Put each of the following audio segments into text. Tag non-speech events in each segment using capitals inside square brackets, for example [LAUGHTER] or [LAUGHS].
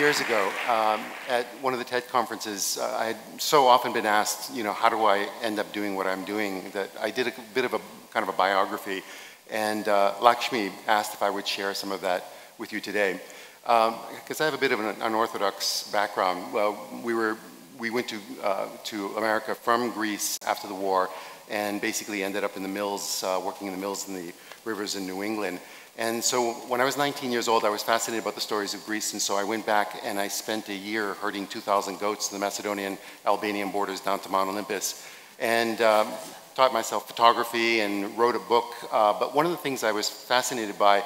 years ago, um, at one of the TED conferences, uh, I had so often been asked, you know, how do I end up doing what I'm doing, that I did a bit of a kind of a biography. And uh, Lakshmi asked if I would share some of that with you today. Because um, I have a bit of an unorthodox background. Well, we, were, we went to, uh, to America from Greece after the war and basically ended up in the mills, uh, working in the mills in the rivers in New England. And so when I was 19 years old, I was fascinated about the stories of Greece, and so I went back and I spent a year herding 2,000 goats in the Macedonian Albanian borders down to Mount Olympus, and um, taught myself photography and wrote a book. Uh, but one of the things I was fascinated by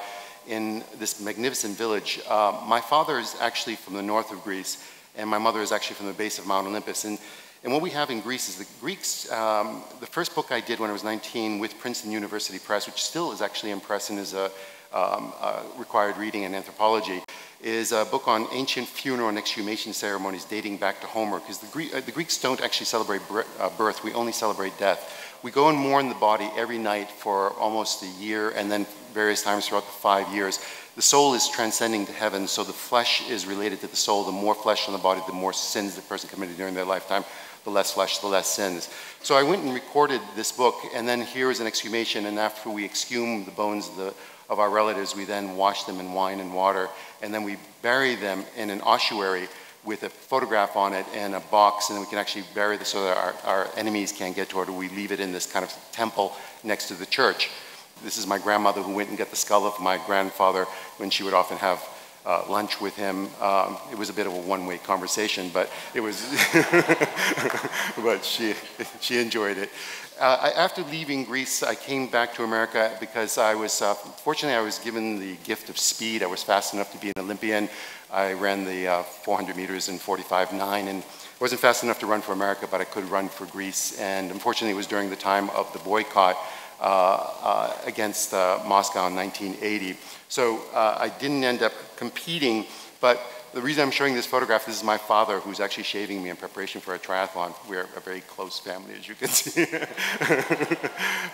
in this magnificent village, uh, my father is actually from the north of Greece, and my mother is actually from the base of Mount Olympus. And and what we have in Greece is the Greeks, um, the first book I did when I was 19 with Princeton University Press, which still is actually in press and is a, um, uh, required reading in anthropology, is a book on ancient funeral and exhumation ceremonies dating back to Homer, because the, Gre uh, the, Greeks don't actually celebrate uh, birth, we only celebrate death. We go and mourn the body every night for almost a year and then various times throughout the five years. The soul is transcending to heaven, so the flesh is related to the soul. The more flesh on the body, the more sins the person committed during their lifetime the less flesh, the less sins. So I went and recorded this book, and then here is an exhumation, and after we exhume the bones of, the, of our relatives, we then wash them in wine and water, and then we bury them in an ossuary with a photograph on it and a box, and we can actually bury this so that our, our enemies can't get to it, or we leave it in this kind of temple next to the church. This is my grandmother who went and got the skull of my grandfather when she would often have uh, lunch with him. Um, it was a bit of a one-way conversation, but it was, [LAUGHS] but she, she enjoyed it. Uh, I, after leaving Greece, I came back to America because I was, uh, fortunately, I was given the gift of speed. I was fast enough to be an Olympian. I ran the uh, 400 meters in 45.9 and wasn't fast enough to run for America, but I could run for Greece. And unfortunately, it was during the time of the boycott Uh, uh, against uh, Moscow in 1980. So uh, I didn't end up competing, but the reason I'm showing this photograph, this is my father who's actually shaving me in preparation for a triathlon. We're a very close family, as you can [LAUGHS] see.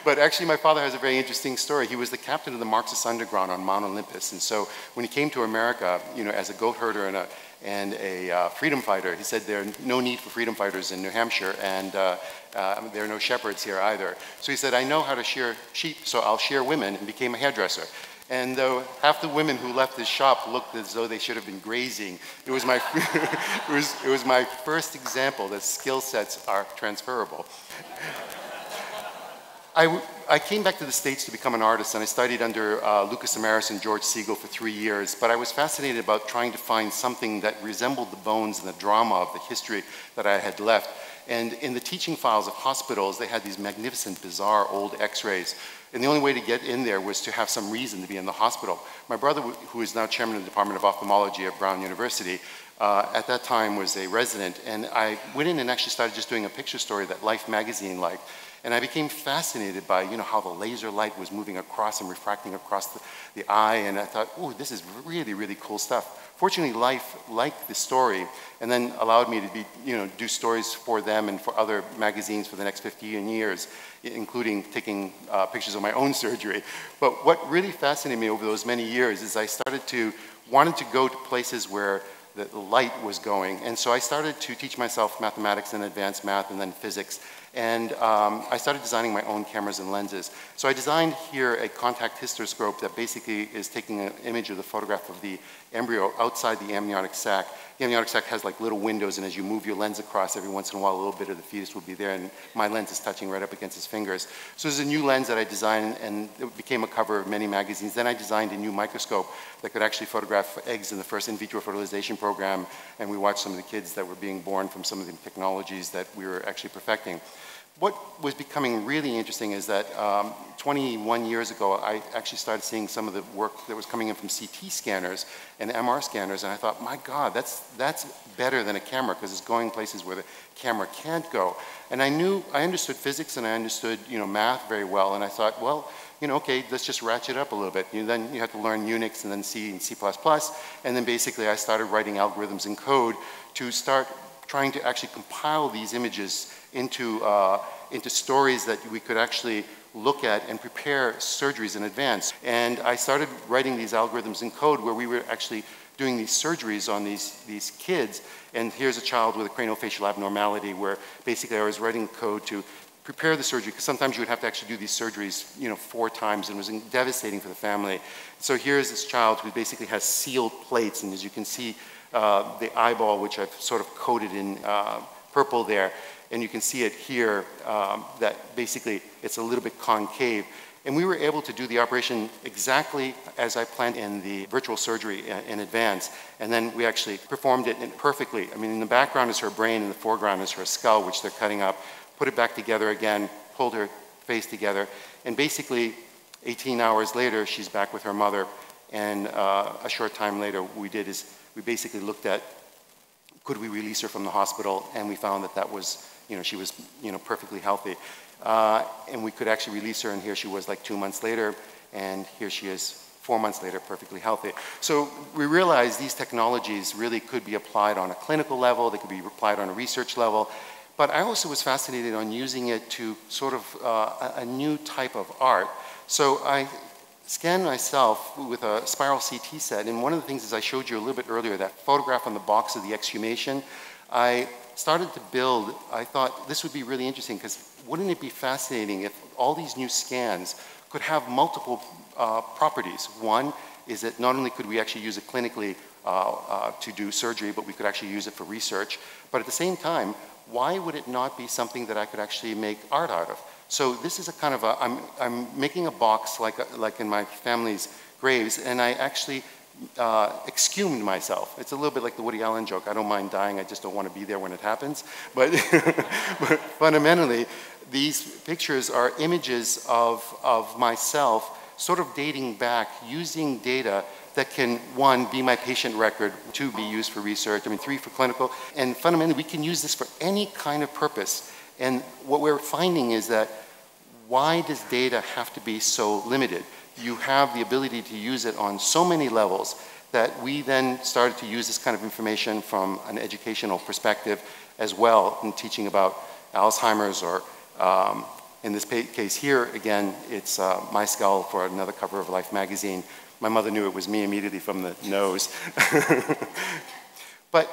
but actually, my father has a very interesting story. He was the captain of the Marxist Underground on Mount Olympus. And so when he came to America, you know, as a goat herder and a, and a uh, freedom fighter, he said there are no need for freedom fighters in New Hampshire, and uh, uh, there are no shepherds here either. So he said, I know how to shear sheep, so I'll shear women, and became a hairdresser. And though half the women who left his shop looked as though they should have been grazing, it was my, [LAUGHS] it was, it was my first example that skill sets are transferable. I, I came back to the States to become an artist and I studied under uh, Lucas Samaras and George Segal for three years, but I was fascinated about trying to find something that resembled the bones and the drama of the history that I had left. And in the teaching files of hospitals, they had these magnificent, bizarre old x-rays and the only way to get in there was to have some reason to be in the hospital. My brother, who is now chairman of the Department of Ophthalmology at Brown University, uh, at that time was a resident. And I went in and actually started just doing a picture story that Life magazine liked. And I became fascinated by, you know, how the laser light was moving across and refracting across the, the eye. And I thought, oh, this is really, really cool stuff. Fortunately, Life liked the story and then allowed me to be, you know, do stories for them and for other magazines for the next 15 years, including taking uh, pictures of my own [LAUGHS] surgery. But what really fascinated me over those many years is I started to, wanted to go to places where the light was going. And so I started to teach myself mathematics and advanced math and then physics. And um, I started designing my own cameras and lenses. So I designed here a contact hysteroscope that basically is taking an image of the photograph of the embryo outside the amniotic sac. The amniotic sac has like little windows, and as you move your lens across, every once in a while, a little bit of the fetus will be there, and my lens is touching right up against his fingers. So there's a new lens that I designed, and it became a cover of many magazines. Then I designed a new microscope that could actually photograph eggs in the first in vitro fertilization program, and we watched some of the kids that were being born from some of the technologies that we were actually perfecting what was becoming really interesting is that um, 21 years ago, I actually started seeing some of the work that was coming in from CT scanners and MR scanners, and I thought, my God, that's, that's better than a camera because it's going places where the camera can't go. And I knew, I understood physics and I understood, you know, math very well, and I thought, well, you know, okay, let's just ratchet up a little bit. You, then you have to learn Unix and then C and C++, and then basically I started writing algorithms in code to start trying to actually compile these images into, uh, into stories that we could actually look at and prepare surgeries in advance. And I started writing these algorithms in code where we were actually doing these surgeries on these, these kids. And here's a child with a craniofacial abnormality where basically I was writing code to prepare the surgery because sometimes you would have to actually do these surgeries, you know, four times and it was devastating for the family. So here's this child who basically has sealed plates and as you can see uh, the eyeball which I've sort of coated in uh, purple there and you can see it here um, that basically it's a little bit concave. And we were able to do the operation exactly as I planned in the virtual surgery in advance. And then we actually performed it perfectly. I mean, in the background is her brain, in the foreground is her skull, which they're cutting up put it back together again, pulled her face together, and basically 18 hours later, she's back with her mother. And uh, a short time later, what we did is we basically looked at could we release her from the hospital, and we found that that was, you know, she was, you know, perfectly healthy. Uh, and we could actually release her, and here she was like two months later, and here she is four months later, perfectly healthy. So we realized these technologies really could be applied on a clinical level, they could be applied on a research level, but I also was fascinated on using it to sort of uh, a, new type of art. So I scanned myself with a spiral CT set, and one of the things as I showed you a little bit earlier, that photograph on the box of the exhumation, I started to build, I thought this would be really interesting because wouldn't it be fascinating if all these new scans could have multiple uh, properties. One is that not only could we actually use it clinically uh, uh, to do surgery, but we could actually use it for research. But at the same time, why would it not be something that I could actually make art out of? So this is a kind of a, I'm, I'm making a box like, a, like in my family's graves, and I actually uh, exhumed myself. It's a little bit like the Woody Allen joke, I don't mind dying, I just don't want to be there when it happens. But, [LAUGHS] but fundamentally, these pictures are images of, of myself sort of dating back using data that can, one, be my patient record, two, be used for research, I mean, three, for clinical, and fundamentally, we can use this for any kind of purpose. And what we're finding is that why does data have to be so limited? You have the ability to use it on so many levels that we then started to use this kind of information from an educational perspective as well in teaching about Alzheimer's or um, in this case here, again, it's uh, my skull for another cover of Life magazine my mother knew it was me immediately from the nose. [LAUGHS] but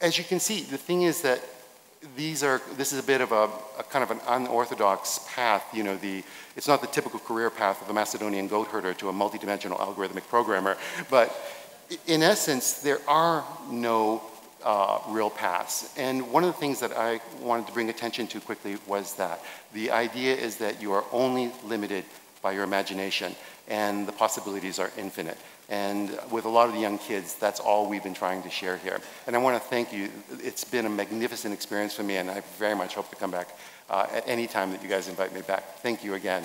as you can see, the thing is that these are, this is a bit of a, a, kind of an unorthodox path. You know, the, it's not the typical career path of a Macedonian goat herder to a multidimensional algorithmic programmer. But in essence, there are no uh, real paths. And one of the things that I wanted to bring attention to quickly was that the idea is that you are only limited by your imagination and the possibilities are infinite. And with a lot of the young kids, that's all we've been trying to share here. And I want to thank you. It's been a magnificent experience for me, and I very much hope to come back uh, at any time that you guys invite me back. Thank you again.